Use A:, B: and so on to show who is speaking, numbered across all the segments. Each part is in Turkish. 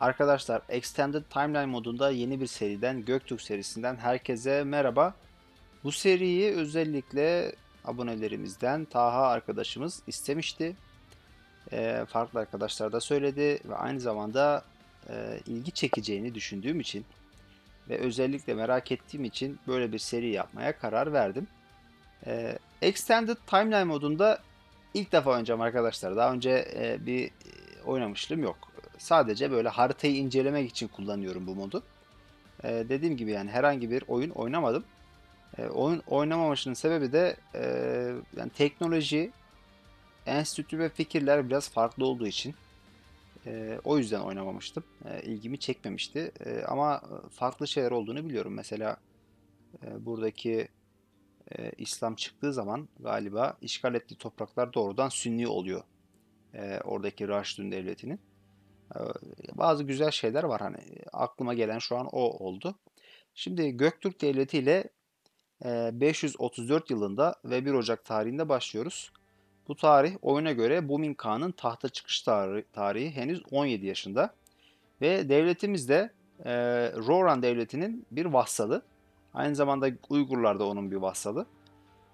A: Arkadaşlar Extended Timeline modunda yeni bir seriden Göktürk serisinden herkese merhaba. Bu seriyi özellikle abonelerimizden Taha arkadaşımız istemişti. Ee, farklı arkadaşlar da söyledi ve aynı zamanda e, ilgi çekeceğini düşündüğüm için ve özellikle merak ettiğim için böyle bir seri yapmaya karar verdim. Ee, Extended Timeline modunda ilk defa oynayacağım arkadaşlar. Daha önce e, bir e, oynamışlığım yok. Sadece böyle haritayı incelemek için kullanıyorum bu modu. Ee, dediğim gibi yani herhangi bir oyun oynamadım. Ee, oyun oynamamışının sebebi de e, yani teknoloji, enstitü ve fikirler biraz farklı olduğu için. E, o yüzden oynamamıştım. E, ilgimi çekmemişti. E, ama farklı şeyler olduğunu biliyorum. Mesela e, buradaki e, İslam çıktığı zaman galiba işgal ettiği topraklar doğrudan Sünni oluyor. E, oradaki Raşidun devletinin. E, bazı güzel şeyler var hani aklıma gelen şu an o oldu. Şimdi Göktürk Devleti ile e, 534 yılında ve 1 Ocak tarihinde başlıyoruz. Bu tarih oyuna göre Bumin Kağan'ın tahta çıkış tarihi, tarihi henüz 17 yaşında. Ve devletimiz de e, Roran devletinin bir vassalı. Aynı zamanda Uygurlar da onun bir vassalı.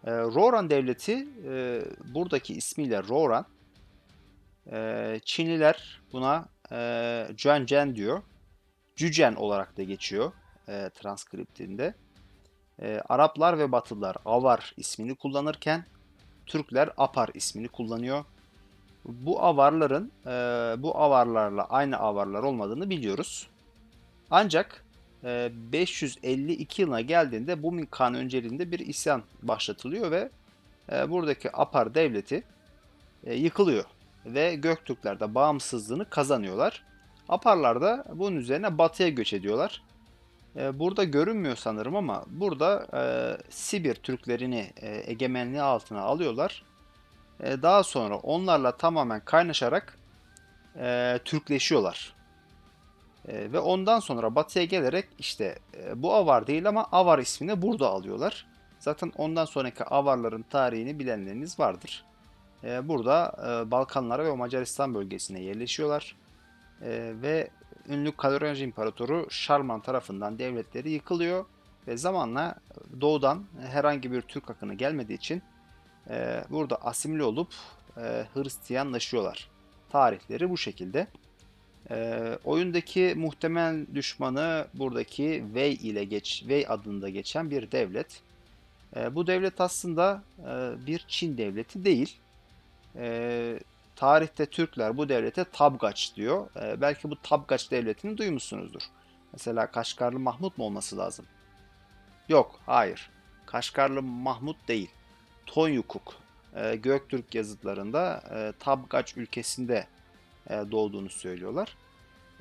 A: E, Roran devleti e, buradaki ismiyle Roran. E, Çinliler buna e, Cüencen diyor. Cücen olarak da geçiyor e, transkriptinde. E, Araplar ve Batılılar Avar ismini kullanırken Türkler Apar ismini kullanıyor. Bu avarların e, bu avarlarla aynı avarlar olmadığını biliyoruz. Ancak e, 552 yılına geldiğinde bu Kan önceliğinde bir isyan başlatılıyor ve e, buradaki Apar devleti e, yıkılıyor ve Göktürkler de bağımsızlığını kazanıyorlar. Aparlar da bunun üzerine batıya göç ediyorlar. E, burada görünmüyor sanırım ama burada e, Sibir Türklerini e, egemenliği altına alıyorlar. E, daha sonra onlarla tamamen kaynaşarak e, Türkleşiyorlar. E, ve ondan sonra batıya gelerek işte e, bu Avar değil ama Avar ismini burada alıyorlar. Zaten ondan sonraki Avarların tarihini bilenleriniz vardır. E, burada e, Balkanlara ve Macaristan bölgesine yerleşiyorlar. E, ve ünlü Kaloraj İmparatoru Şarman tarafından devletleri yıkılıyor ve zamanla doğudan herhangi bir Türk akını gelmediği için e, burada asimile olup e, Hristiyanlaşıyorlar. Tarihleri bu şekilde. E, oyundaki muhtemel düşmanı buradaki Wei ile geç Wei adında geçen bir devlet. E, bu devlet aslında e, bir Çin devleti değil. E, tarihte Türkler bu devlete Tabgaç diyor. E, belki bu Tabgaç devletini duymuşsunuzdur. Mesela Kaşgarlı Mahmut mu olması lazım? Yok, hayır. Kaşgarlı Mahmut değil. Tonyukuk. E, Göktürk yazıtlarında e, Tabgaç ülkesinde e, doğduğunu söylüyorlar.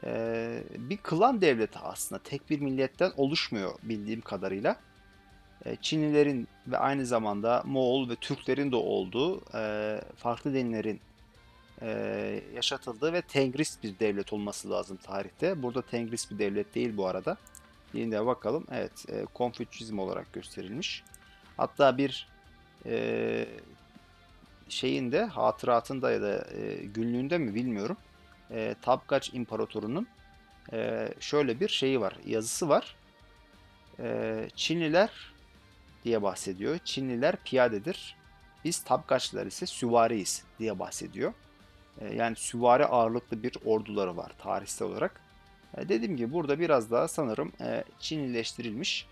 A: E, bir klan devleti aslında. Tek bir milletten oluşmuyor bildiğim kadarıyla. E, Çinlilerin ve aynı zamanda Moğol ve Türklerin de olduğu e, farklı dinlerin e, yaşatıldığı ve Tengris bir devlet olması lazım tarihte. Burada Tengris bir devlet değil bu arada. Yine bakalım. Evet, e, Konfüçyüzm olarak gösterilmiş. Hatta bir e, şeyinde, hatıratında ya da e, günlüğünde mi bilmiyorum. E, Tabgaç İmparatoru'nun e, şöyle bir şeyi var, yazısı var. E, Çinliler diye bahsediyor. Çinliler piyadedir. Biz Tabgaçlılar ise süvariyiz diye bahsediyor. E, yani süvari ağırlıklı bir orduları var tarihsel olarak. E, dediğim gibi burada biraz daha sanırım e, Çinileştirilmiş.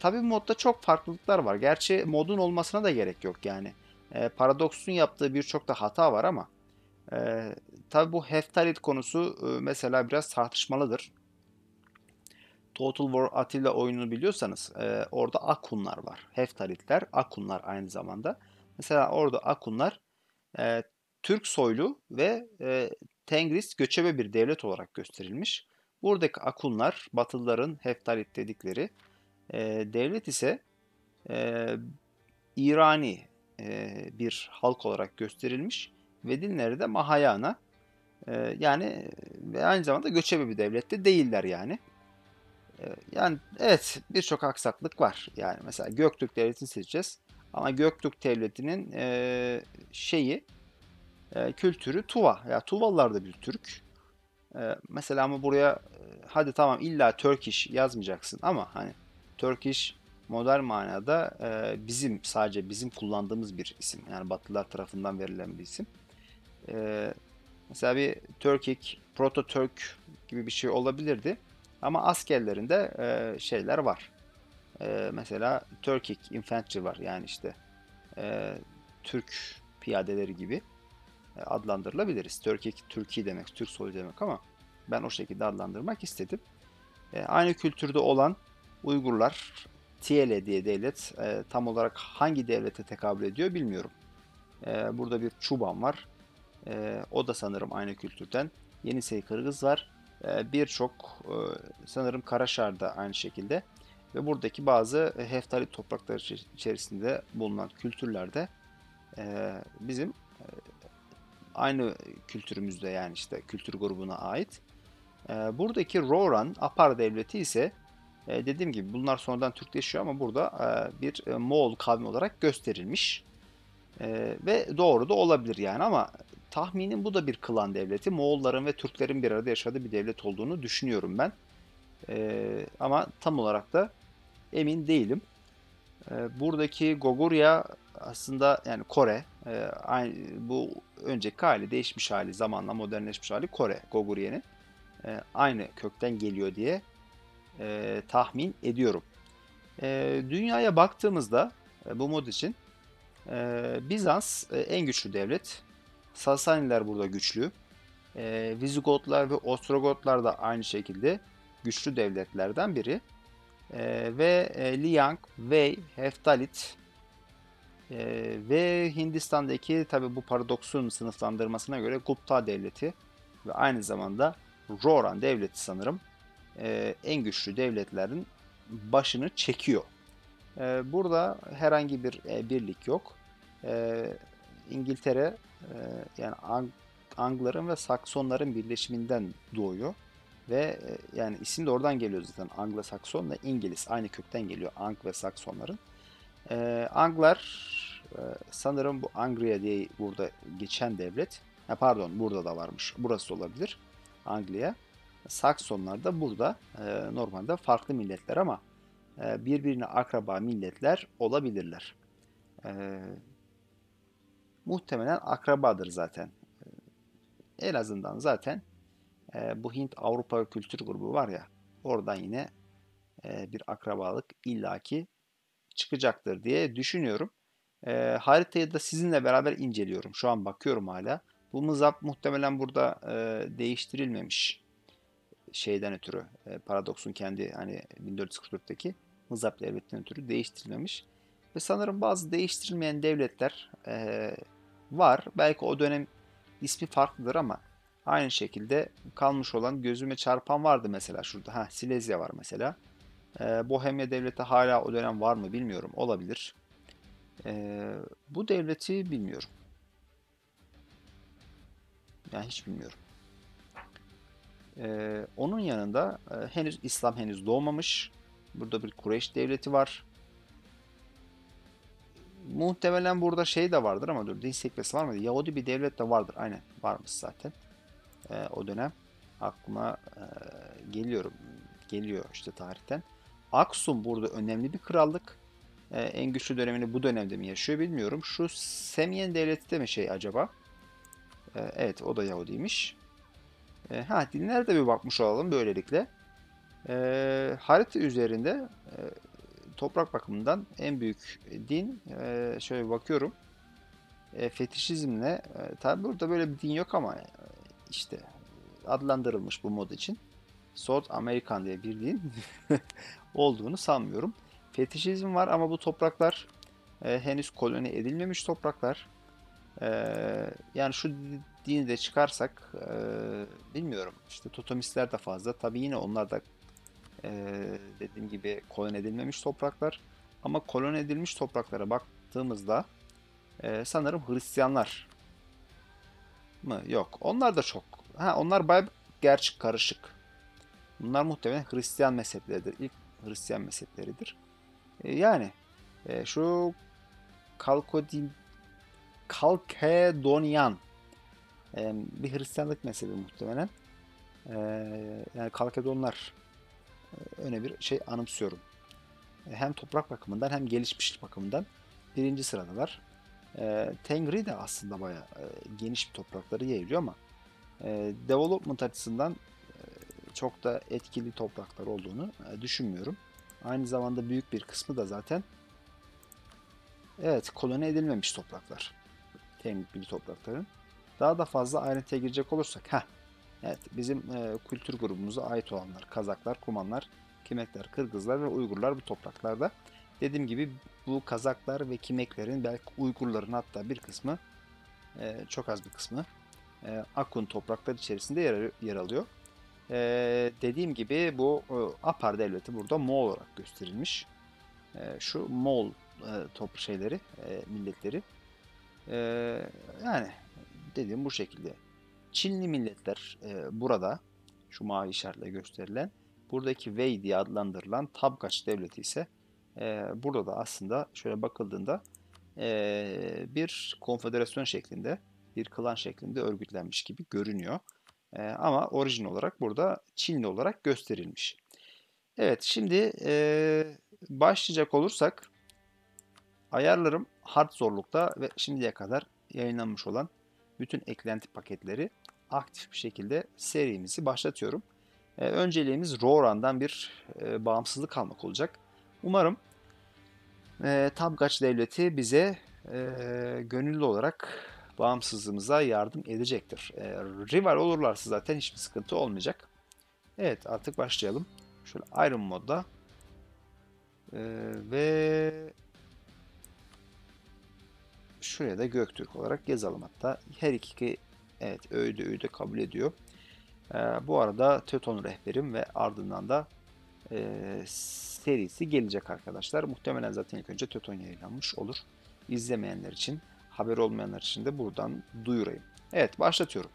A: Tabii modda çok farklılıklar var. Gerçi modun olmasına da gerek yok yani. Paradox'un yaptığı birçok da hata var ama tabii bu Heftalit konusu mesela biraz tartışmalıdır. Total War Attila oyununu biliyorsanız e, orada Akunlar var. Heftalitler, Akunlar aynı zamanda. Mesela orada Akunlar e, Türk soylu ve e, Tengris göçebe bir devlet olarak gösterilmiş. Buradaki Akunlar, Batılıların Heftalit dedikleri e, devlet ise e, İrani e, bir halk olarak gösterilmiş ve dinleri de Mahayana. E, yani ve aynı zamanda göçebe bir devlette değiller yani. E, yani evet birçok aksaklık var. Yani mesela Göktürk Devleti'ni seçeceğiz. Ama Göktürk Devleti'nin e, şeyi e, kültürü Tuva. Ya Tuvalılar da bir Türk. E, mesela ama buraya e, hadi tamam illa Turkish yazmayacaksın ama hani Turkish modern manada e, bizim sadece bizim kullandığımız bir isim. Yani Batılılar tarafından verilen bir isim. E, mesela bir Turkic, Proto-Türk gibi bir şey olabilirdi. Ama askerlerinde e, şeyler var. E, mesela Turkic Infantry var. Yani işte e, Türk piyadeleri gibi e, adlandırılabiliriz. Turkic, Türkiye demek, Türk soyu demek ama ben o şekilde adlandırmak istedim. E, aynı kültürde olan Uygurlar, TL diye devlet e, tam olarak hangi devlete tekabül ediyor bilmiyorum. E, burada bir Çuban var. E, o da sanırım aynı kültürden. Yenisey Kırgız var. E, Birçok e, sanırım Karaşar da aynı şekilde. Ve buradaki bazı heftali topraklar içerisinde bulunan kültürlerde e, bizim e, aynı kültürümüzde yani işte kültür grubuna ait. Buradaki Roran Apar devleti ise dediğim gibi bunlar sonradan Türkleşiyor ama burada bir Moğol kavmi olarak gösterilmiş. Ve doğru da olabilir yani ama tahminim bu da bir klan devleti. Moğolların ve Türklerin bir arada yaşadığı bir devlet olduğunu düşünüyorum ben. E, ama tam olarak da emin değilim. E, buradaki Gogurya aslında yani Kore e, aynı, bu önceki hali değişmiş hali zamanla modernleşmiş hali Kore Gogurye'nin e, aynı kökten geliyor diye e, tahmin ediyorum. E, dünyaya baktığımızda e, bu mod için e, Bizans e, en güçlü devlet. Sasaniler burada güçlü. E, Vizigotlar ve Ostrogotlar da aynı şekilde güçlü devletlerden biri. E, ve e, Liang, Wei, Heftalit e, ve Hindistan'daki tabi bu paradoksun sınıflandırmasına göre Gupta devleti ve aynı zamanda Roran devleti sanırım e, en güçlü devletlerin başını çekiyor. E, burada herhangi bir e, birlik yok. E, İngiltere yani Ang Angların ve Saksonların birleşiminden doğuyor. Ve e, yani isim de oradan geliyor zaten. Anglo-Sakson ve İngiliz aynı kökten geliyor Ang ve Saksonların. E, Anglar e, sanırım bu Angria diye burada geçen devlet. Ha, pardon burada da varmış. Burası da olabilir. Anglia. Saksonlar da burada e, normalde farklı milletler ama e, birbirine akraba milletler olabilirler. E, muhtemelen akrabadır zaten. En azından zaten e, bu Hint-Avrupa kültür grubu var ya oradan yine e, bir akrabalık illaki çıkacaktır diye düşünüyorum. E, haritayı da sizinle beraber inceliyorum. Şu an bakıyorum hala. Bu mızap muhtemelen burada değiştirilmemiş şeyden ötürü e, paradoksun kendi hani 1444'teki mızap devletinden ötürü değiştirilmemiş. Ve sanırım bazı değiştirilmeyen devletler var. Belki o dönem ismi farklıdır ama aynı şekilde kalmış olan gözüme çarpan vardı mesela şurada. Ha Silezya var mesela. E, Bohemya devleti hala o dönem var mı bilmiyorum. Olabilir. E, bu devleti bilmiyorum. Yani hiç bilmiyorum. Ee, onun yanında e, henüz İslam henüz doğmamış. Burada bir Kureyş devleti var. Muhtemelen burada şey de vardır ama dur din sekmesi var mı? Yahudi bir devlet de vardır. Aynen varmış zaten. Ee, o dönem aklıma e, geliyorum. Geliyor işte tarihten. Aksum burada önemli bir krallık. Ee, en güçlü dönemini bu dönemde mi yaşıyor bilmiyorum. Şu Semyen devleti de mi şey acaba? Ee, evet o da Yahudiymiş. E, ha dinlere de bir bakmış olalım böylelikle. E, harita üzerinde e, toprak bakımından en büyük din e, şöyle bakıyorum. E, fetişizmle e, tabi burada böyle bir din yok ama e, işte adlandırılmış bu mod için. South American diye bir din olduğunu sanmıyorum. Fetişizm var ama bu topraklar e, henüz koloni edilmemiş topraklar. E, yani şu dini de çıkarsak e, bilmiyorum. İşte totemistler de fazla. Tabii yine onlar da e, dediğim gibi kolon edilmemiş topraklar. Ama kolon edilmiş topraklara baktığımızda e, sanırım Hristiyanlar mı? Yok. Onlar da çok. Ha, onlar bayağı gerçek karışık. Bunlar muhtemelen Hristiyan mezhepleridir. İlk Hristiyan mezhepleridir. E, yani e, şu Kalkodin Kalkedonyan bir Hristiyanlık mezhebi muhtemelen. Ee, yani Kalkedonlar e, öne bir şey anımsıyorum. Hem toprak bakımından hem gelişmişlik bakımından birinci sıradalar. E, Tengri de aslında bayağı e, geniş bir toprakları yayılıyor ama e, development açısından e, çok da etkili topraklar olduğunu e, düşünmüyorum. Aynı zamanda büyük bir kısmı da zaten evet koloni edilmemiş topraklar. Tengri toprakların. Daha da fazla ayrıntıya girecek olursak, ha, evet bizim e, kültür grubumuza ait olanlar, Kazaklar, Kumanlar, Kimekler, Kırgızlar ve Uygurlar bu topraklarda. Dediğim gibi bu Kazaklar ve Kimeklerin belki Uygurların hatta bir kısmı, e, çok az bir kısmı e, Akun topraklar içerisinde yer, yer alıyor. E, dediğim gibi bu e, Apar devleti burada Moğol olarak gösterilmiş. E, şu Moğol e, top şeyleri, e, milletleri. E, yani dediğim bu şekilde. Çinli milletler e, burada şu mavi işaretle gösterilen buradaki Wei diye adlandırılan Tabgaç devleti ise e, burada da aslında şöyle bakıldığında e, bir konfederasyon şeklinde bir klan şeklinde örgütlenmiş gibi görünüyor. E, ama orijin olarak burada Çinli olarak gösterilmiş. Evet şimdi e, başlayacak olursak ayarlarım hard zorlukta ve şimdiye kadar yayınlanmış olan bütün eklenti paketleri aktif bir şekilde serimizi başlatıyorum. E, önceliğimiz Roran'dan bir e, bağımsızlık almak olacak. Umarım e, Tabgaç Devleti bize e, gönüllü olarak bağımsızlığımıza yardım edecektir. E, rival olurlarsa zaten hiçbir sıkıntı olmayacak. Evet artık başlayalım. Şöyle Iron modda e, ve şuraya da Göktürk olarak yazalım hatta. Her iki evet öğüdü öğüdü kabul ediyor. E, bu arada Teuton rehberim ve ardından da e, serisi gelecek arkadaşlar. Muhtemelen zaten ilk önce Teuton yayınlanmış olur. İzlemeyenler için, haber olmayanlar için de buradan duyurayım. Evet başlatıyorum.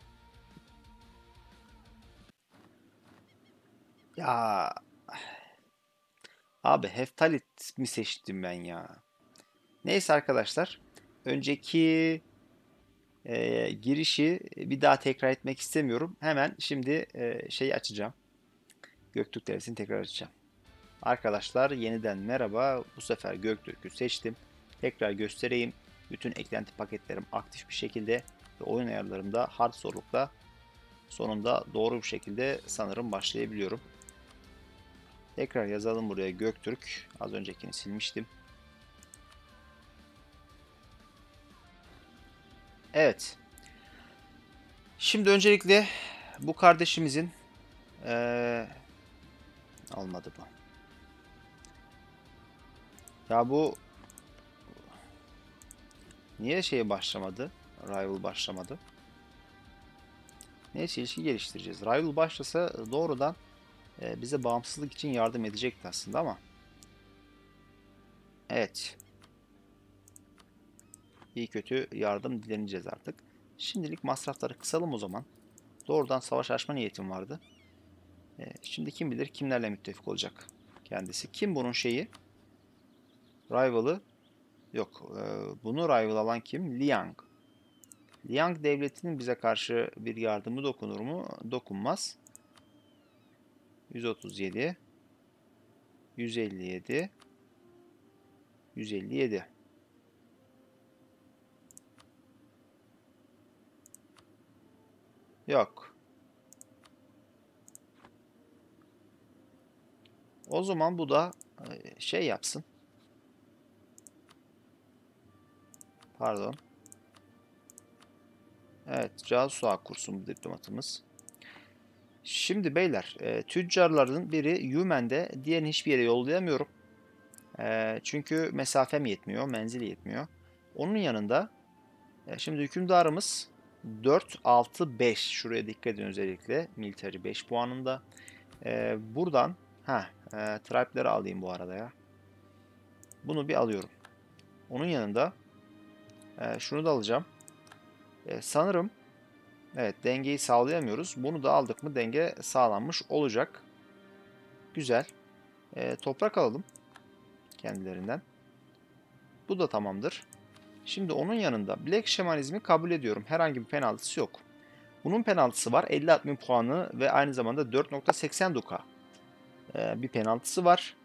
A: Ya abi Heftalit mi seçtim ben ya? Neyse arkadaşlar. Önceki e, girişi bir daha tekrar etmek istemiyorum. Hemen şimdi e, şeyi açacağım. Göktürk devresini tekrar açacağım. Arkadaşlar yeniden merhaba. Bu sefer Göktürk'ü seçtim. Tekrar göstereyim. Bütün eklenti paketlerim aktif bir şekilde ve oyun ayarlarımda hard zorlukta sonunda doğru bir şekilde sanırım başlayabiliyorum. Tekrar yazalım buraya Göktürk. Az öncekini silmiştim. Evet. Şimdi öncelikle bu kardeşimizin ee, olmadı bu. Ya bu niye şeye başlamadı? Rival başlamadı. Neyse ilişki geliştireceğiz. Rival başlasa doğrudan bize bağımsızlık için yardım edecekti aslında ama. Evet. İyi kötü yardım dileneceğiz artık. Şimdilik masrafları kısalım o zaman. Doğrudan savaş açma niyetim vardı. E, şimdi kim bilir kimlerle müttefik olacak kendisi. Kim bunun şeyi? Rival'ı yok. E, bunu rival alan kim? Liang. Liang devletinin bize karşı bir yardımı dokunur mu? Dokunmaz. 137 157 157 Yok. O zaman bu da e, şey yapsın. Pardon. Evet, casus ağ kursun bu diplomatımız. Şimdi beyler, e, tüccarların biri Yumen'de, diğerini hiçbir yere yollayamıyorum. E, çünkü mesafem yetmiyor, menzili yetmiyor. Onun yanında, e, şimdi hükümdarımız 4, 6, 5. Şuraya dikkat edin özellikle. Military 5 puanında. E, buradan, ha, e, tribe'leri alayım bu arada ya. Bunu bir alıyorum. Onun yanında, e, şunu da alacağım. E, sanırım Evet dengeyi sağlayamıyoruz. Bunu da aldık mı denge sağlanmış olacak. Güzel. E, toprak alalım. Kendilerinden. Bu da tamamdır. Şimdi onun yanında Black Şamanizmi kabul ediyorum. Herhangi bir penaltısı yok. Bunun penaltısı var. 50 admin puanı ve aynı zamanda 4.80 duka. Ee, bir penaltısı var.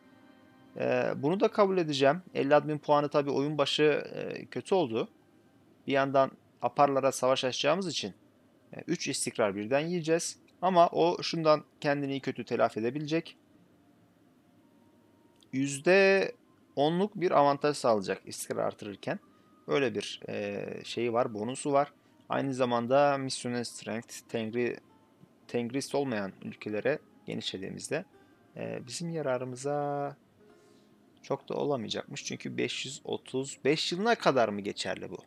A: Ee, bunu da kabul edeceğim. 50 admin puanı tabii oyun başı e, kötü oldu. Bir yandan aparlara savaş açacağımız için 3 istikrar birden yiyeceğiz. Ama o şundan kendini kötü telafi edebilecek. %10'luk bir avantaj sağlayacak istikrar artırırken. Öyle bir e, şeyi var, bonusu var. Aynı zamanda Missioner Strength, Tengri, Tengrist olmayan ülkelere genişlediğimizde e, bizim yararımıza çok da olamayacakmış. Çünkü 535 yılına kadar mı geçerli bu?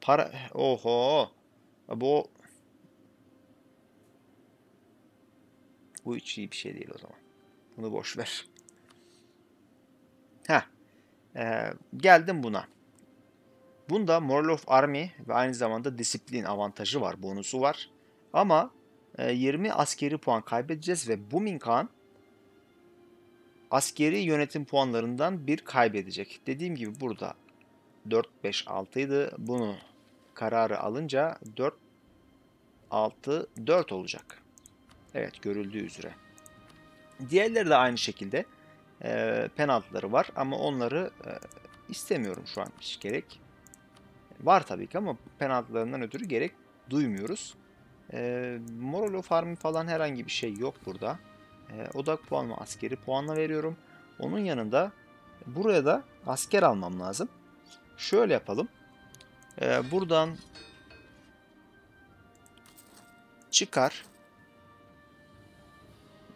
A: Para... Oho! Bu... Bu hiç iyi bir şey değil o zaman. Bunu boş ver. Heh. Ee, geldim buna. Bunda Moral of Army ve aynı zamanda disiplin avantajı var, bonusu var. Ama e, 20 askeri puan kaybedeceğiz ve Booming Khan askeri yönetim puanlarından bir kaybedecek. Dediğim gibi burada 4, 5, 6 idi. Bunu kararı alınca 4, 6, 4 olacak. Evet görüldüğü üzere. Diğerleri de aynı şekilde e, penaltıları var ama onları e, istemiyorum şu an hiç gerek. Var tabii ki ama penaltılarından ötürü gerek duymuyoruz. E, moral of Harm falan herhangi bir şey yok burada. E, odak puanımı askeri puanla veriyorum. Onun yanında buraya da asker almam lazım. Şöyle yapalım. E, buradan çıkar.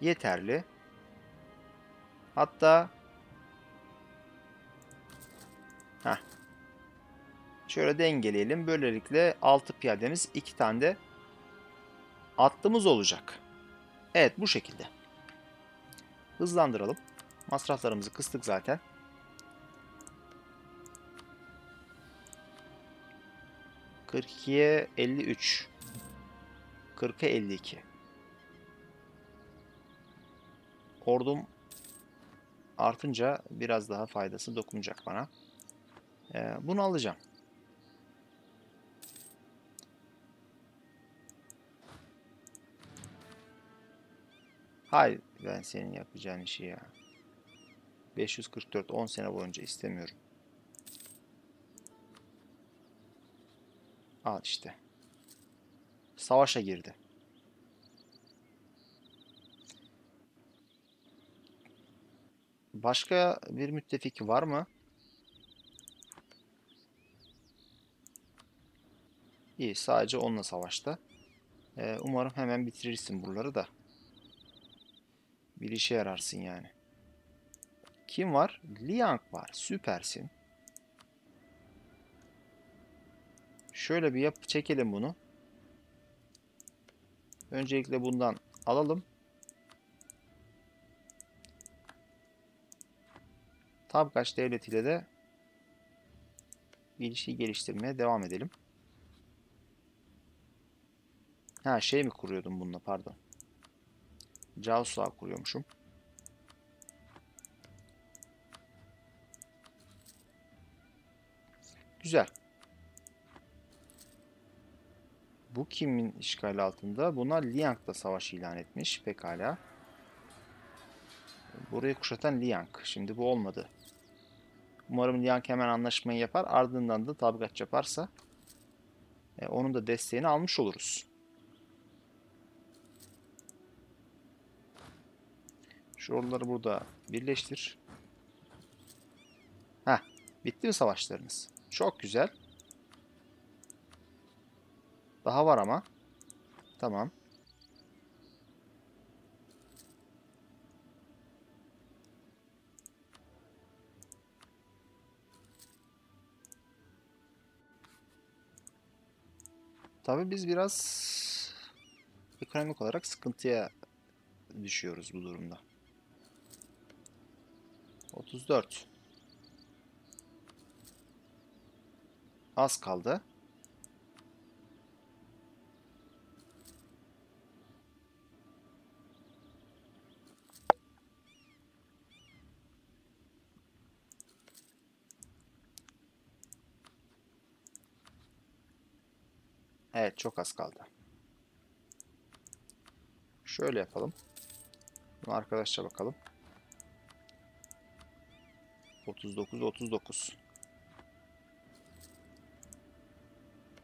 A: Yeterli. Hatta Şöyle dengeleyelim. Böylelikle 6 piyademiz 2 tane de attığımız olacak. Evet bu şekilde. Hızlandıralım. Masraflarımızı kıstık zaten. Kırkiye 53. 40'a 52. Ordum artınca biraz daha faydası dokunacak bana. Ee, bunu alacağım. Hayır ben senin yapacağın işi ya. 544 10 sene boyunca istemiyorum. Al işte. Savaşa girdi. Başka bir müttefik var mı? İyi sadece onunla savaşta. Ee, umarım hemen bitirirsin buraları da. Bir işe yararsın yani. Kim var? Liang var. Süpersin. Şöyle bir yap çekelim bunu. Öncelikle bundan alalım. Tabkaç Devlet ile de ilişki geliştirmeye devam edelim. Ha şey mi kuruyordum bununla pardon. Cavsla kuruyormuşum. Güzel. Bu kimin işgali altında? Buna Liang da savaş ilan etmiş. Pekala. Burayı kuşatan Liang. Şimdi bu olmadı. Umarım Liang hemen anlaşmayı yapar. Ardından da tabgat yaparsa e, onun da desteğini almış oluruz. Şu oraları burada birleştir. Ha, bitti mi savaşlarınız? Çok güzel. Daha var ama. Tamam. Tabii biz biraz ekonomik olarak sıkıntıya düşüyoruz bu durumda. 34. Az kaldı. Evet çok az kaldı. Şöyle yapalım. Bunu arkadaşça bakalım. 39 39.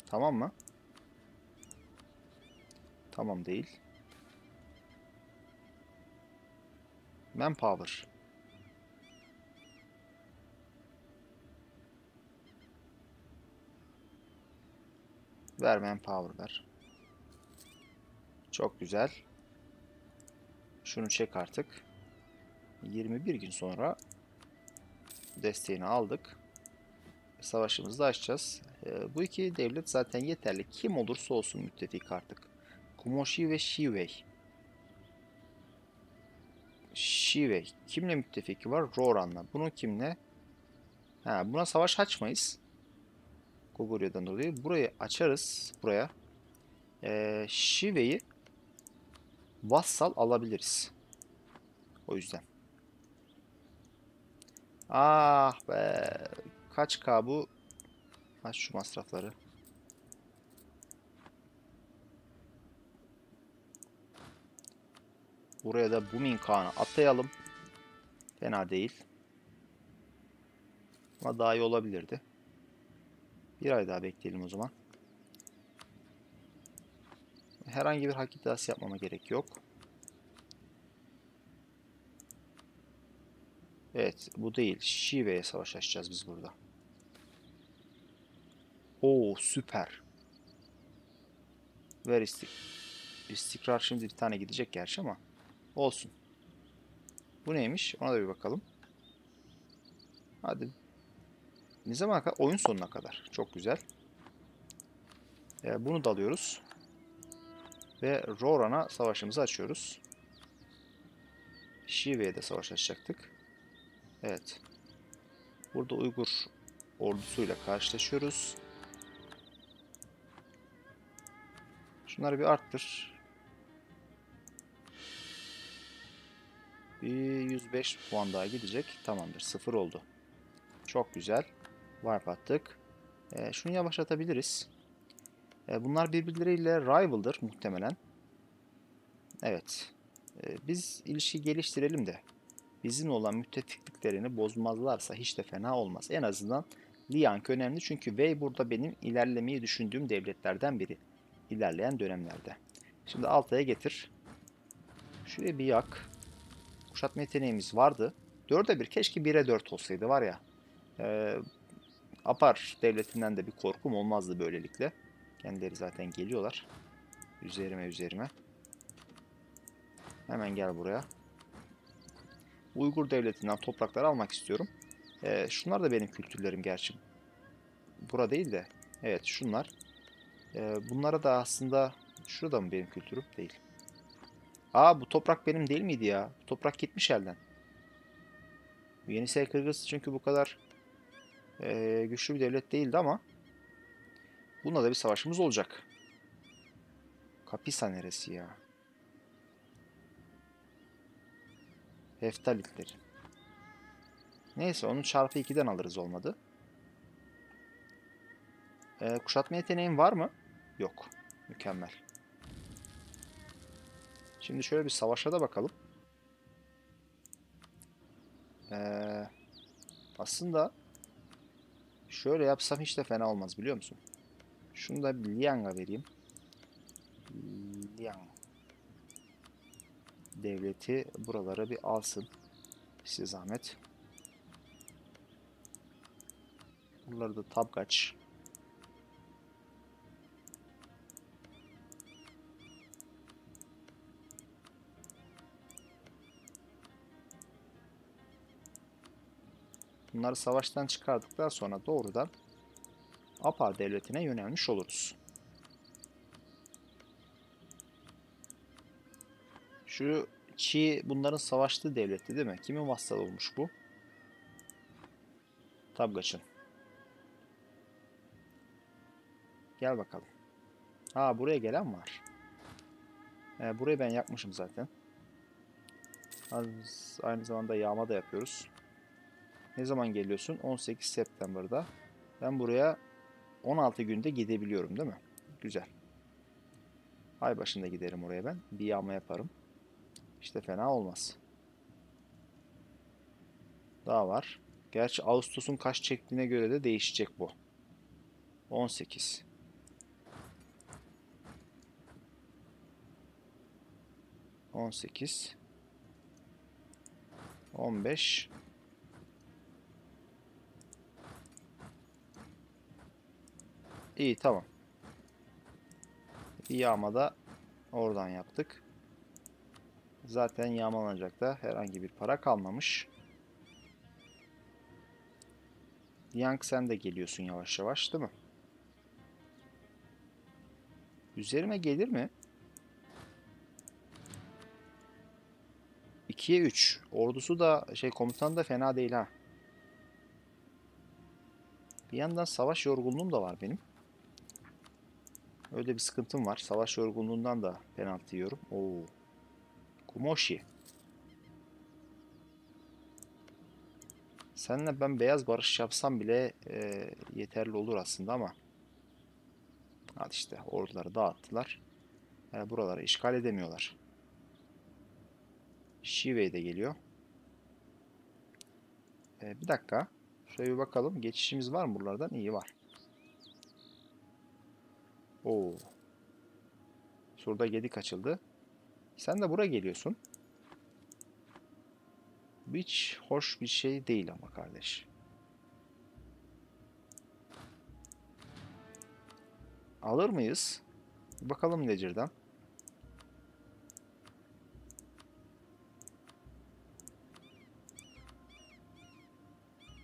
A: Tamam mı? Tamam değil. Manpower. Ver manpower ver. Çok güzel. Şunu çek artık. 21 gün sonra desteğini aldık. Savaşımızı da açacağız. Ee, bu iki devlet zaten yeterli. Kim olursa olsun müttefik artık. Kumoshi ve Shivei. Shivei. Kimle müttefiki var? Roran'la. Bunun kimle? Ha, buna savaş açmayız. Gogurya'dan dolayı. Burayı açarız. Buraya. Ee, Shivei'yi vassal alabiliriz. O yüzden. Ah be. Kaç K bu? Aç şu masrafları. Buraya da Booming Kağan'ı atlayalım. Fena değil. Ama daha iyi olabilirdi. Bir ay daha bekleyelim o zaman. Herhangi bir hak iddiası yapmama gerek yok. Evet bu değil. Şive'ye savaş açacağız biz burada. Oo süper. Ver istik istikrar şimdi bir tane gidecek gerçi ama olsun. Bu neymiş? Ona da bir bakalım. Hadi. Ne zaman kadar? Oyun sonuna kadar. Çok güzel. Ee, bunu da alıyoruz. Ve Roran'a savaşımızı açıyoruz. Şive'ye de savaş açacaktık. Evet. Burada Uygur ordusuyla karşılaşıyoruz. Şunları bir arttır. Bir 105 puan daha gidecek. Tamamdır. Sıfır oldu. Çok güzel. Warp attık. Ee, şunu yavaşlatabiliriz. Ee, bunlar birbirleriyle rival'dır muhtemelen. Evet. Ee, biz ilişki geliştirelim de bizim olan müttefikliklerini bozmazlarsa hiç de fena olmaz. En azından Liang önemli çünkü Wei burada benim ilerlemeyi düşündüğüm devletlerden biri. İlerleyen dönemlerde. Şimdi Altay'a getir. Şuraya bir yak. Kuşatma yeteneğimiz vardı. 4'e 1 keşke 1'e 4 olsaydı var ya. E, Apar devletinden de bir korkum olmazdı böylelikle. Kendileri zaten geliyorlar. Üzerime üzerime. Hemen gel buraya. Uygur devletinden toprakları almak istiyorum. Ee, şunlar da benim kültürlerim gerçi. Bura değil de. Evet şunlar. Ee, bunlara da aslında şurada mı benim kültürüm? Değil. Aa bu toprak benim değil miydi ya? Bu toprak gitmiş elden. Yenisey Kırgız çünkü bu kadar e, güçlü bir devlet değildi ama bununla da bir savaşımız olacak. Kapisa neresi ya? Heftalitleri. Neyse onu çarpı 2'den alırız olmadı. Ee, kuşatma yeteneğim var mı? Yok. Mükemmel. Şimdi şöyle bir savaşa da bakalım. Ee, aslında şöyle yapsam hiç de fena olmaz biliyor musun? Şunu da bir Liang'a vereyim. Liang devleti buralara bir alsın. Size zahmet. Bunları da tabgaç. Bunları savaştan çıkardıktan sonra doğrudan Apa devletine yönelmiş oluruz. Şu Çi bunların savaştığı devletti değil mi? Kimin vassal olmuş bu? Tabgaç'ın. Gel bakalım. Ha buraya gelen var. Ee, burayı ben yapmışım zaten. Az, aynı zamanda yağma da yapıyoruz. Ne zaman geliyorsun? 18 September'da. Ben buraya 16 günde gidebiliyorum değil mi? Güzel. Ay başında giderim oraya ben. Bir yağma yaparım. İşte fena olmaz. Daha var. Gerçi Ağustos'un kaç çektiğine göre de değişecek bu. 18. On sekiz. On beş. İyi tamam. Bir yağma da oradan yaptık. Zaten yağmalanacak da herhangi bir para kalmamış. Yang sen de geliyorsun yavaş yavaş değil mi? Üzerime gelir mi? 2'ye 3. Ordusu da şey komutan da fena değil ha. Bir yandan savaş yorgunluğum da var benim. Öyle bir sıkıntım var. Savaş yorgunluğundan da penaltı yiyorum. Oo. Kumoshi. Seninle ben beyaz barış yapsam bile e, yeterli olur aslında ama. Hadi işte orduları dağıttılar. Yani buraları işgal edemiyorlar. Shivei de geliyor. E, bir dakika. Şöyle bir bakalım. Geçişimiz var mı buralardan? İyi var. Oo. Surda gedik açıldı. Sen de buraya geliyorsun. Hiç hoş bir şey değil ama kardeş. Alır mıyız? Bakalım Necir'den.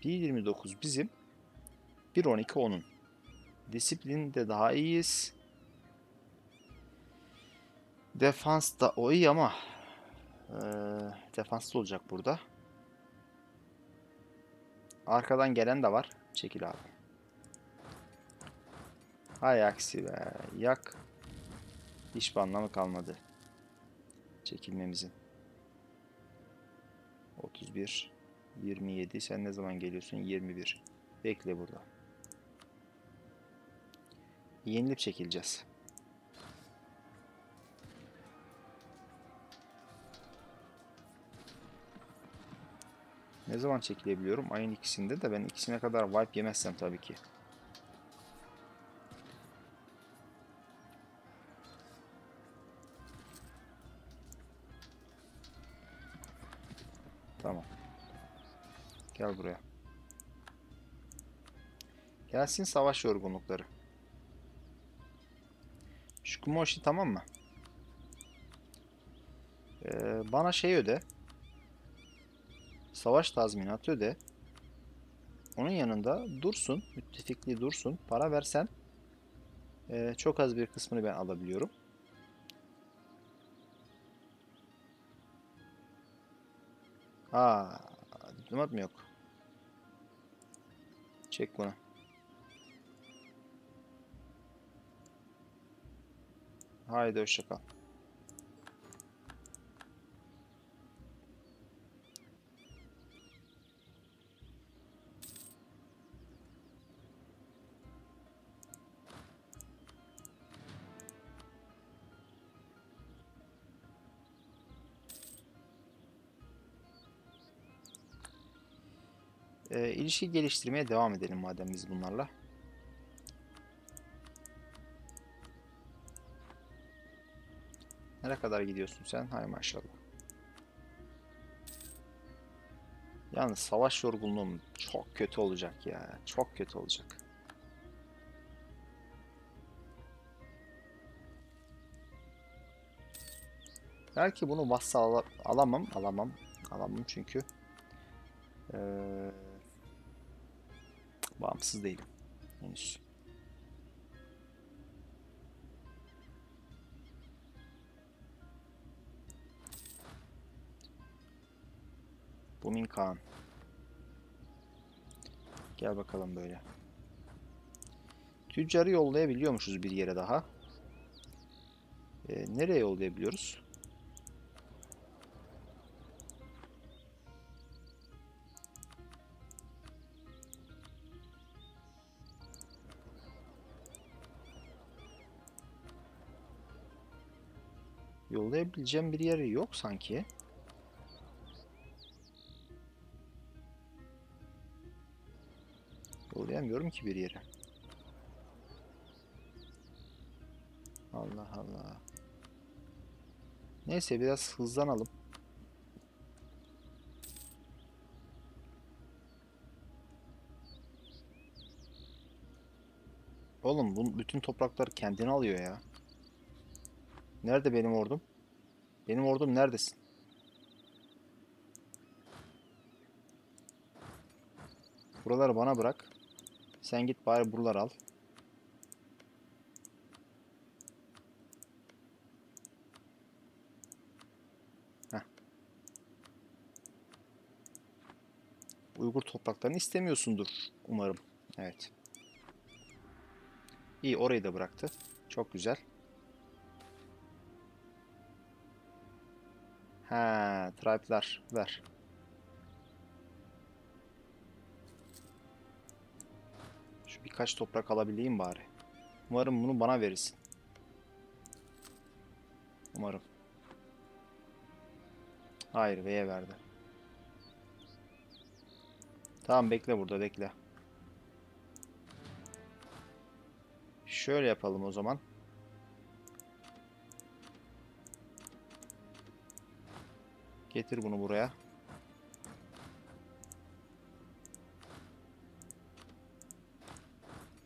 A: %29 bizim. 1.12 onun. Disiplinde daha iyiyiz. Defans da o iyi ama ee, defanslı olacak burada. Arkadan gelen de var. Çekil abi. Hay aksi be. Yak. Hiçbir anlamı kalmadı. Çekilmemizin. 31 27 sen ne zaman geliyorsun? 21. Bekle burada. Yenilip çekileceğiz. Ne zaman çekilebiliyorum? Ayın ikisinde de ben ikisine kadar wipe yemezsem tabii ki. Tamam. Gel buraya. Gelsin savaş yorgunlukları. Şu Kumoshi tamam mı? Ee, bana şey öde. Savaş tazminatı öde. Onun yanında dursun. Müttefikliği dursun. Para versen ee, çok az bir kısmını ben alabiliyorum. Aa, diplomat mı yok? Çek bunu. Haydi hoşçakal. Ee, ilişki geliştirmeye devam edelim madem biz bunlarla. Nereye kadar gidiyorsun sen? Hay maşallah. Yalnız savaş yorgunluğum çok kötü olacak ya. Çok kötü olacak. Belki bunu bassa al alamam. Alamam. Alamam çünkü. Ee, bağımsız değilim. Henüz. Bumin Kağan. Gel bakalım böyle. Tüccarı yollayabiliyormuşuz bir yere daha. Ee, nereye yollayabiliyoruz? Yollayabileceğim bir yeri yok sanki. Yollayamıyorum ki bir yere. Allah Allah. Neyse biraz hızlanalım. Oğlum bu bütün toprakları kendine alıyor ya. Nerede benim ordum? Benim ordum neredesin? Buraları bana bırak. Sen git bari buraları al. Heh. Uygur topraklarını istemiyorsundur umarım. Evet. İyi orayı da bıraktı. Çok güzel. Ha, tribe'lar ver. Şu birkaç toprak alabileyim bari. Umarım bunu bana verirsin. Umarım. Hayır, V'ye verdi. Tamam bekle burada bekle. Şöyle yapalım o zaman. Getir bunu buraya.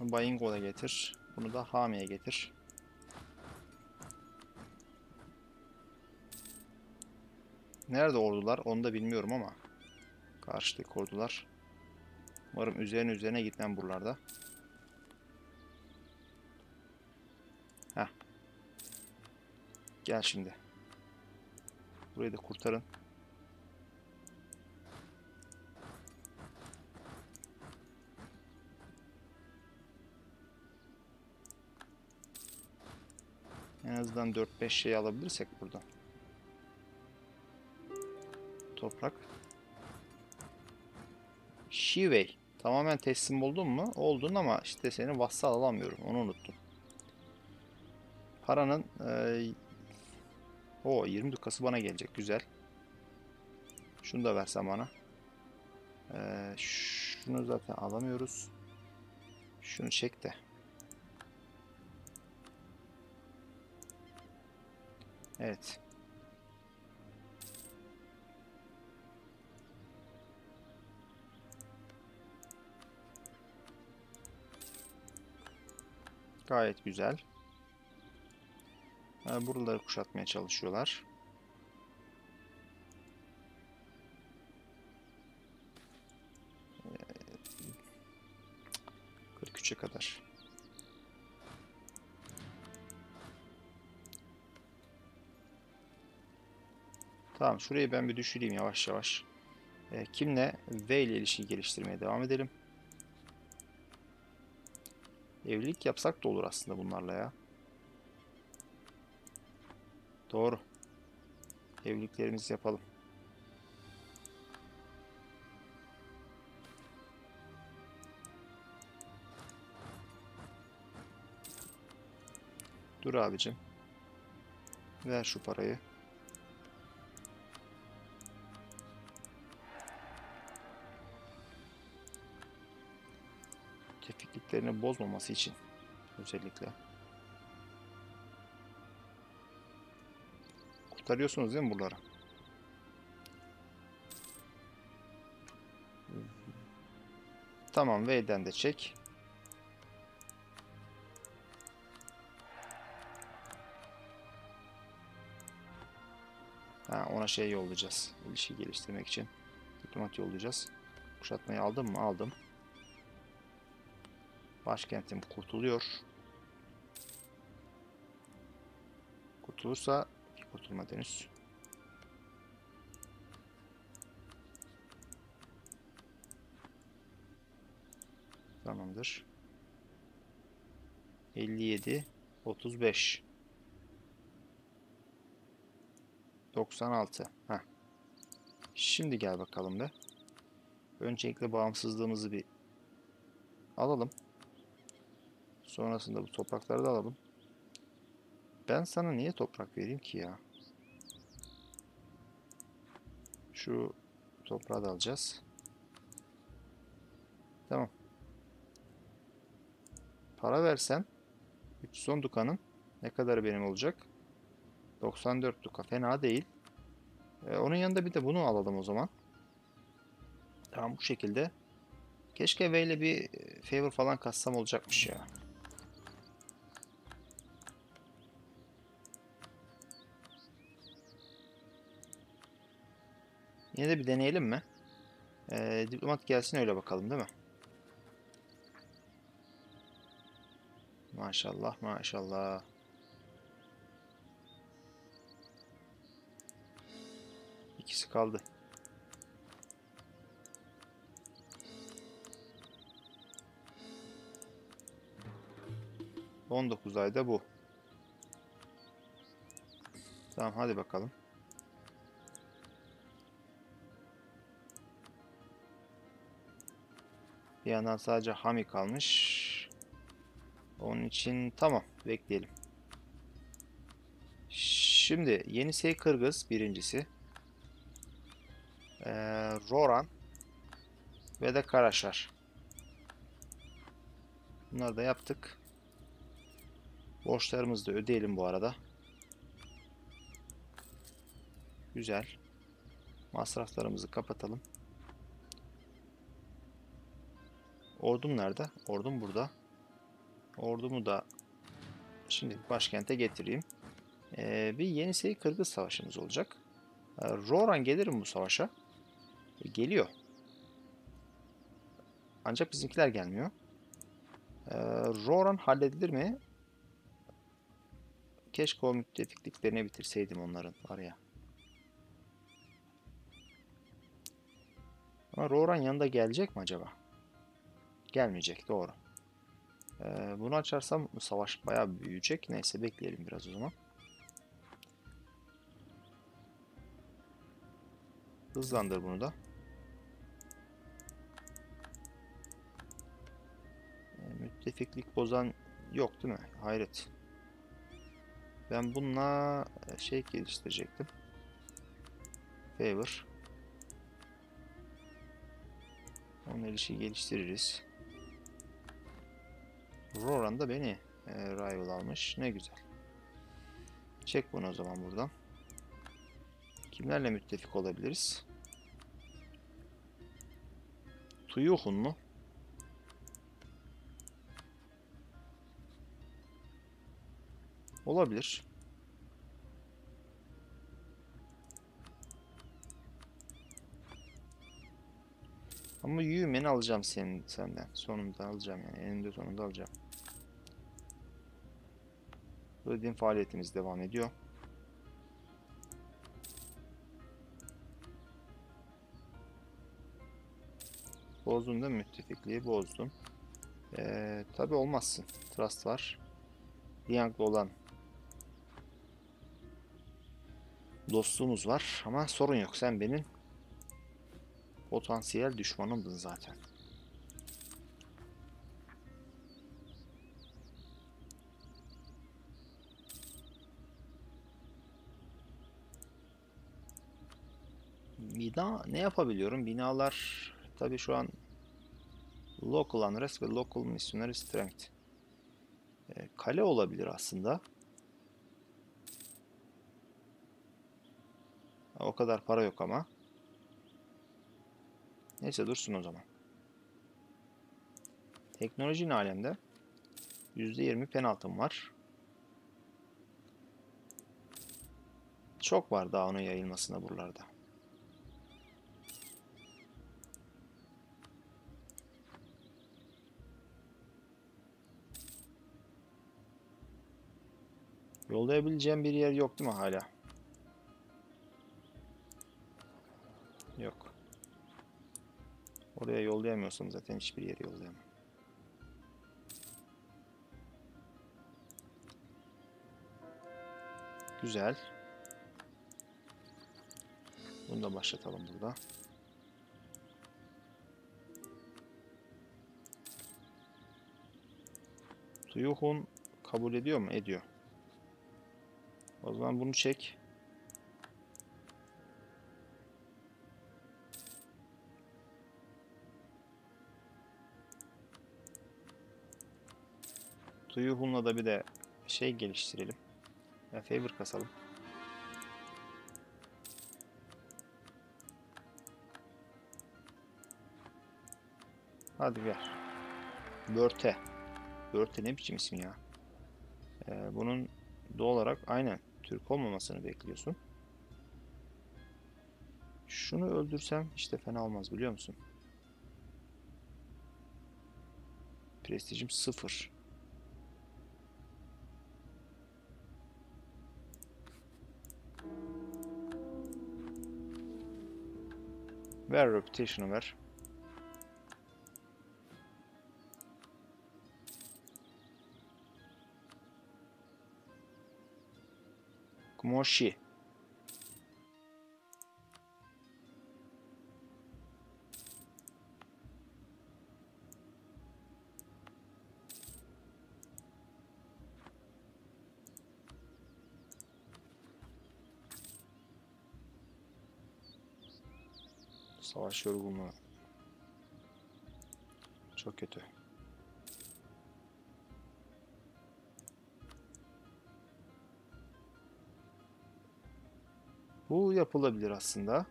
A: Bayingo da getir. Bunu da Hami'ye getir. Nerede ordular onu da bilmiyorum ama. Karşıdaki ordular. Umarım üzerine üzerine gitmem buralarda. Heh. Gel şimdi. Burayı da kurtarın. En azından 4-5 şey alabilirsek buradan. Toprak. Shivey. Tamamen teslim oldun mu? Oldun ama işte seni vassal alamıyorum. Onu unuttum. Paranın e, o 20 dukası bana gelecek. Güzel. Şunu da versen bana. E, şunu zaten alamıyoruz. Şunu çek de. Evet. Gayet güzel. Buraları kuşatmaya çalışıyorlar. Ee, 43'e kadar. Tamam şurayı ben bir düşüreyim yavaş yavaş. Ee, kimle? V ile ilişki geliştirmeye devam edelim. Evlilik yapsak da olur aslında bunlarla ya. Doğru. Evliliklerimizi yapalım. Dur abicim. Ver şu parayı. Tefikliklerini bozmaması için özellikle. Kurtarıyorsunuz değil mi buraları? Tamam V'den de çek. Ha, ona şey yollayacağız. İlişki geliştirmek için. Diplomat yollayacağız. Kuşatmayı aldım mı? Aldım. Başkentim kurtuluyor. Kurtulursa kurtulma henüz. Tamamdır. 57 35 96 Heh. Şimdi gel bakalım be. Öncelikle bağımsızlığımızı bir alalım. Sonrasında bu toprakları da alalım. Ben sana niye toprak vereyim ki ya? Şu toprağı da alacağız. Tamam. Para versen 310 dukanın ne kadarı benim olacak? 94 duka. Fena değil. Ee, onun yanında bir de bunu alalım o zaman. Tamam bu şekilde. Keşke böyle bir favor falan kassam olacakmış ya. Yine de bir deneyelim mi? Ee, diplomat gelsin öyle bakalım değil mi? Maşallah maşallah. İkisi kaldı. On dokuz ayda bu. Tamam hadi bakalım. Bir yandan sadece Hami kalmış. Onun için tamam bekleyelim. Şimdi Yenisey Kırgız birincisi. Ee, Roran ve de Karaşar. Bunları da yaptık. Borçlarımızı da ödeyelim bu arada. Güzel. Masraflarımızı kapatalım. Ordum nerede? Ordum burada. Ordumu da şimdi başkente getireyim. Ee, bir Yenisey Kırgız Savaşımız olacak. Ee, Roran gelir mi bu savaşa? E, geliyor. Ancak bizimkiler gelmiyor. Ee, Roran halledilir mi? Keşke o müttefikliklerini bitirseydim onların var ya. Ama Roran yanında gelecek mi acaba? Gelmeyecek doğru. Ee, bunu açarsam savaş bayağı büyüyecek. Neyse bekleyelim biraz o zaman. Hızlandır bunu da. Ee, müttefiklik bozan yok değil mi? Hayret. Ben bununla e, şey geliştirecektim. Favor. Onun ilişki geliştiririz. Roran da beni e, rival almış. Ne güzel. Çek bunu o zaman buradan. Kimlerle müttefik olabiliriz? Tuyuhun mu? Olabilir. Ama Yumen'i alacağım senin senden. Sonunda alacağım yani. Eninde sonunda alacağım. Dediğim faaliyetimiz devam ediyor. Bozdun mi müttefikliği? Bozdun. Ee, Tabi olmazsın. Trust var. Liang'la olan dostluğumuz var ama sorun yok. Sen benim potansiyel düşmanımdın zaten. Bina ne yapabiliyorum? Binalar tabii şu an local unrest ve local missionary strength. E, kale olabilir aslında. O kadar para yok ama. Neyse dursun o zaman. Teknoloji ne alemde? %20 penaltım var. Çok var daha onun yayılmasına buralarda. Yollayabileceğim bir yer yok değil mi hala? Oraya yollayamıyorsam zaten hiçbir yere yollayamam. Güzel. Bunu da başlatalım burada. Tuyuhun kabul ediyor mu? Ediyor. O zaman bunu çek. Tuyuhun'la da bir de şey geliştirelim. Ya favor kasalım. Hadi ver. Börte. Börte ne biçim isim ya? Ee, bunun doğal olarak aynen Türk olmamasını bekliyorsun. Şunu öldürsem de fena olmaz biliyor musun? Prestijim sıfır. Ver reputation'ı ver. Kumoshi. Savaş yorgunluğu. Çok kötü. Bu yapılabilir aslında.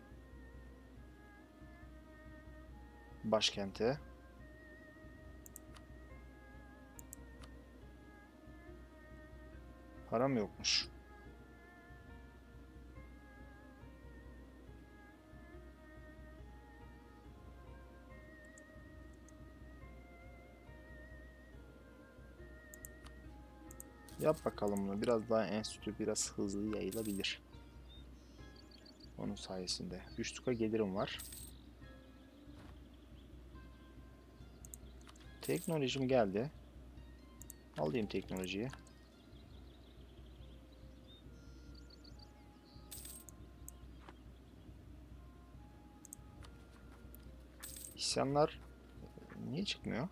A: Başkente. Param yokmuş. Yap bakalım bunu. Biraz daha enstitü biraz hızlı yayılabilir. Onun sayesinde. 3 tuka gelirim var. Teknolojim geldi. Alayım teknolojiyi. İsyanlar niye çıkmıyor?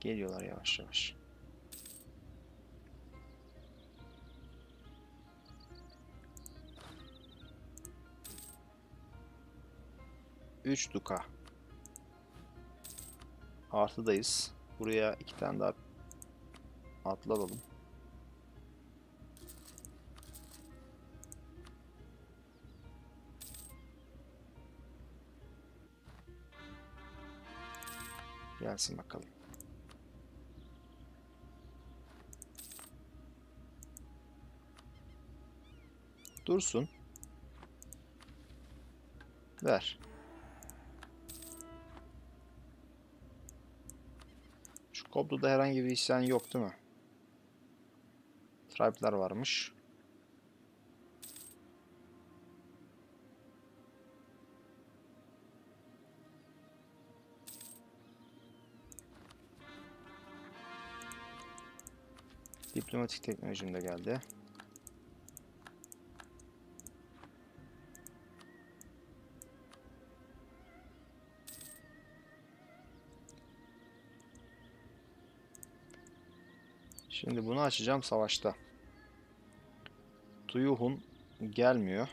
A: Geliyorlar yavaş yavaş. 3 duka. Artıdayız. Buraya iki tane daha atlı alalım. Gelsin bakalım. Dursun. Ver. Şu Koblu'da herhangi bir isyan yok değil mi? Tribe'lar varmış. Diplomatik teknolojim de geldi. Şimdi bunu açacağım savaşta. Tuyuhun gelmiyor.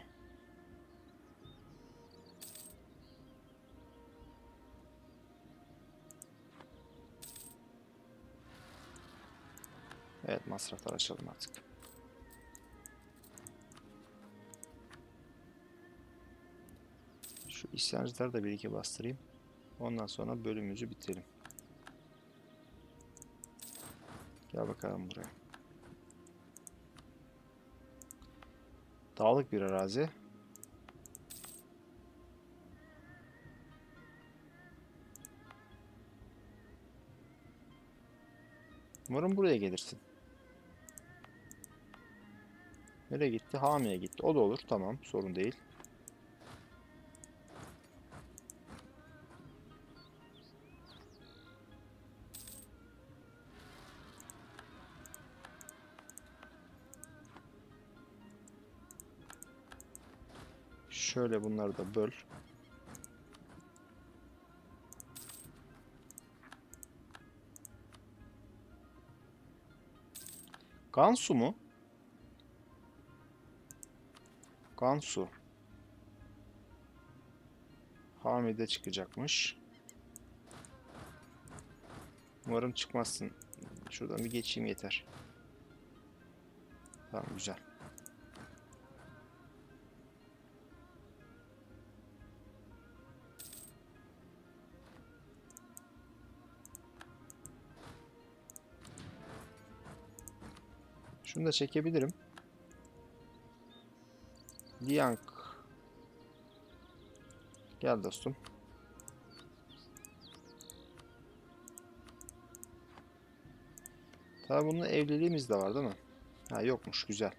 A: Evet masraflar açalım artık. Şu isyancıları da bir iki bastırayım. Ondan sonra bölümümüzü bitirelim. Gel bakalım buraya. Dağlık bir arazi. Umarım buraya gelirsin. Nereye gitti? Hamiye gitti. O da olur. Tamam. Sorun değil. Şöyle bunları da böl. Gansu mu? Gansu. Hamide çıkacakmış. Umarım çıkmazsın. Şuradan bir geçeyim yeter. Tamam güzel. Şunu da çekebilirim. Liang. Gel dostum. Tabii bunun evliliğimiz de var değil mi? Ha yokmuş güzel.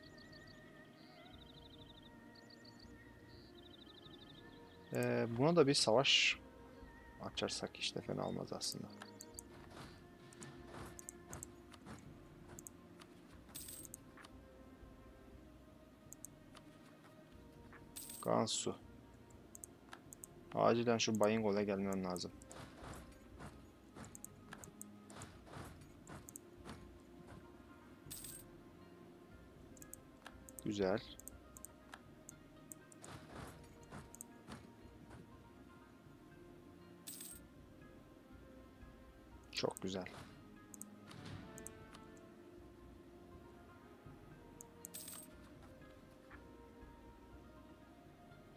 A: Ee, buna da bir savaş açarsak işte fena olmaz aslında. Gansu. Acilen şu Bayingol'a gelmem lazım. Güzel. Çok güzel.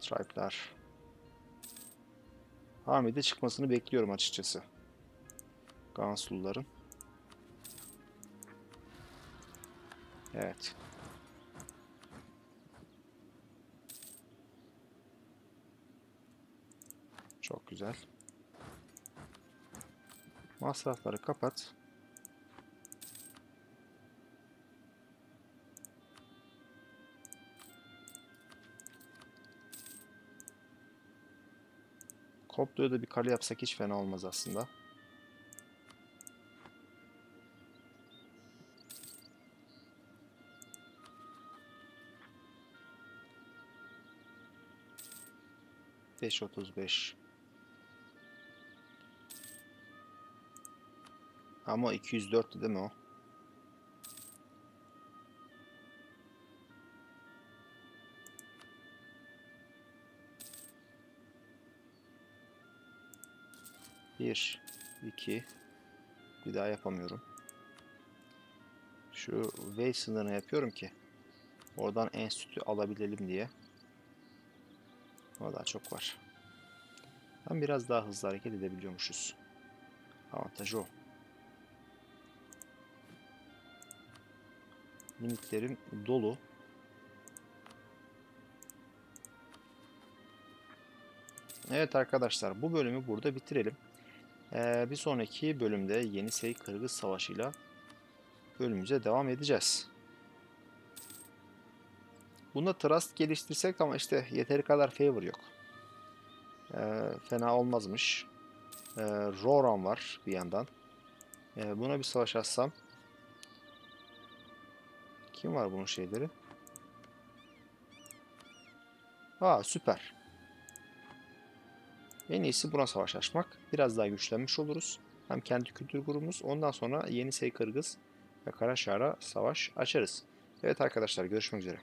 A: Stripe'lar. Hamide çıkmasını bekliyorum açıkçası. Gansluların. Evet. Çok güzel. Masrafları kapat. Komploya da bir kale yapsak hiç fena olmaz aslında. Beş otuz beş. Ama 204'tü değil mi o? Bir, iki. Bir daha yapamıyorum. Şu V sınırını yapıyorum ki oradan enstitü alabilelim diye. Ama daha çok var. Tam biraz daha hızlı hareket edebiliyormuşuz. Avantajı o. Limitlerim dolu. Evet arkadaşlar bu bölümü burada bitirelim. Ee, bir sonraki bölümde Yenisey Kırgız Savaşı ile bölümümüze devam edeceğiz. Bunda trust geliştirsek ama işte yeteri kadar favor yok. Ee, fena olmazmış. Ee, Roran var bir yandan. Ee, buna bir savaş açsam. Kim var bunun şeyleri? Aa süper. En iyisi buna savaş açmak. Biraz daha güçlenmiş oluruz. Hem kendi kültür grubumuz. Ondan sonra Yenisey Kırgız ve Karaşar'a savaş açarız. Evet arkadaşlar görüşmek üzere.